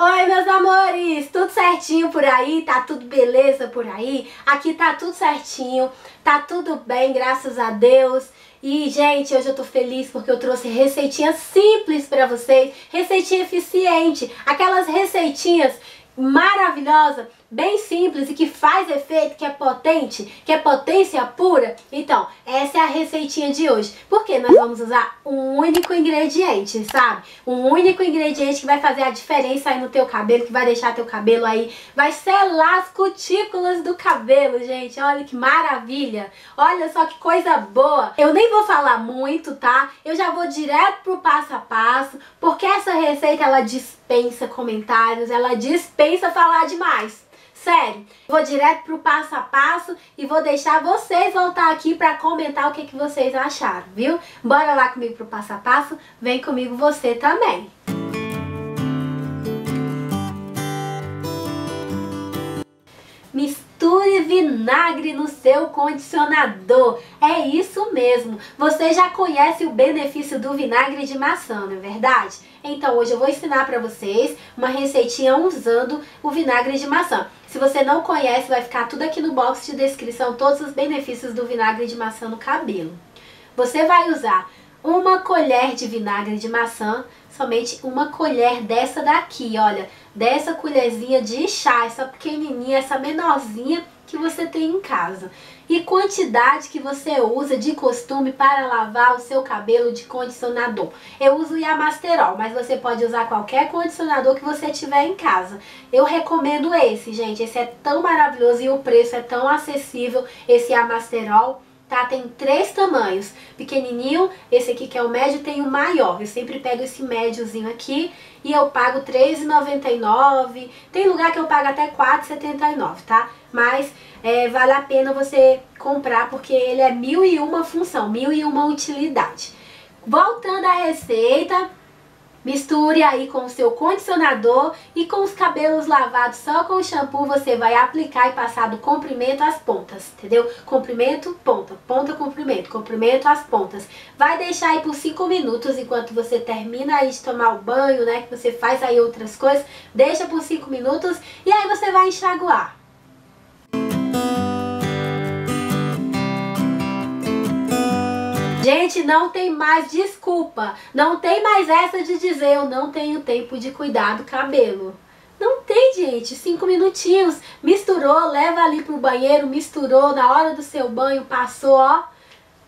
Oi, meus amores! Tudo certinho por aí? Tá tudo beleza por aí? Aqui tá tudo certinho, tá tudo bem, graças a Deus. E, gente, hoje eu tô feliz porque eu trouxe receitinha simples pra vocês, receitinha eficiente, aquelas receitinhas maravilhosas bem simples e que faz efeito, que é potente, que é potência pura. Então, essa é a receitinha de hoje. Porque nós vamos usar um único ingrediente, sabe? Um único ingrediente que vai fazer a diferença aí no teu cabelo, que vai deixar teu cabelo aí, vai selar as cutículas do cabelo, gente. Olha que maravilha. Olha só que coisa boa. Eu nem vou falar muito, tá? Eu já vou direto pro passo a passo, porque essa receita ela dispensa comentários, ela dispensa falar demais. Sério, vou direto pro passo a passo e vou deixar vocês voltar aqui para comentar o que, que vocês acharam, viu? Bora lá comigo pro passo a passo? Vem comigo você também. Misture vinagre no seu condicionador. É isso mesmo. Você já conhece o benefício do vinagre de maçã, não é verdade? Então hoje eu vou ensinar para vocês uma receitinha usando o vinagre de maçã. Se você não conhece, vai ficar tudo aqui no box de descrição, todos os benefícios do vinagre de maçã no cabelo. Você vai usar uma colher de vinagre de maçã, somente uma colher dessa daqui, olha, dessa colherzinha de chá, essa pequenininha, essa menorzinha que você tem em casa. E quantidade que você usa de costume para lavar o seu cabelo de condicionador. Eu uso o Yamasterol, mas você pode usar qualquer condicionador que você tiver em casa. Eu recomendo esse, gente. Esse é tão maravilhoso e o preço é tão acessível, esse Yamasterol tá? Tem três tamanhos, pequenininho, esse aqui que é o médio, tem o maior. Eu sempre pego esse médiozinho aqui e eu pago R$3,99. Tem lugar que eu pago até R$4,79, tá? Mas é, vale a pena você comprar porque ele é mil e uma função, mil e uma utilidade. Voltando à receita, Misture aí com o seu condicionador e com os cabelos lavados só com o shampoo você vai aplicar e passar do comprimento às pontas, entendeu? Comprimento, ponta, ponta, comprimento, comprimento às pontas. Vai deixar aí por 5 minutos enquanto você termina aí de tomar o banho, né? Que você faz aí outras coisas, deixa por 5 minutos e aí você vai enxaguar. Gente, não tem mais desculpa. Não tem mais essa de dizer eu não tenho tempo de cuidar do cabelo. Não tem, gente. Cinco minutinhos. Misturou, leva ali pro banheiro, misturou, na hora do seu banho, passou, ó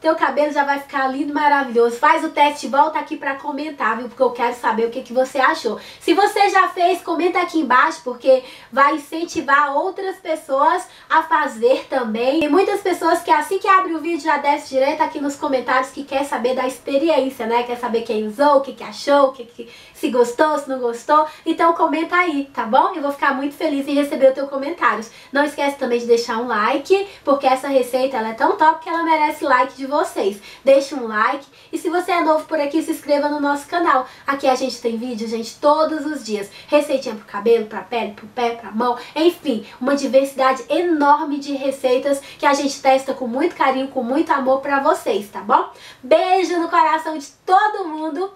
teu cabelo já vai ficar lindo, maravilhoso. Faz o teste, volta aqui pra comentar, viu? Porque eu quero saber o que, que você achou. Se você já fez, comenta aqui embaixo, porque vai incentivar outras pessoas a fazer também. Tem muitas pessoas que assim que abre o vídeo já desce direto aqui nos comentários que quer saber da experiência, né? Quer saber quem usou, o que, que achou, o que, que se gostou, se não gostou. Então comenta aí, tá bom? Eu vou ficar muito feliz em receber os teus comentários. Não esquece também de deixar um like, porque essa receita ela é tão top que ela merece like de vocês. Deixe um like e se você é novo por aqui, se inscreva no nosso canal. Aqui a gente tem vídeo, gente, todos os dias. Receitinha pro cabelo, pra pele, pro pé, pra mão, enfim, uma diversidade enorme de receitas que a gente testa com muito carinho, com muito amor pra vocês, tá bom? Beijo no coração de todo mundo.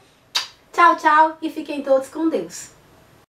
Tchau, tchau e fiquem todos com Deus.